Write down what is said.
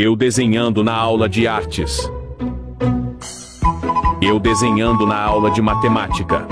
Eu desenhando na aula de artes. Eu desenhando na aula de matemática.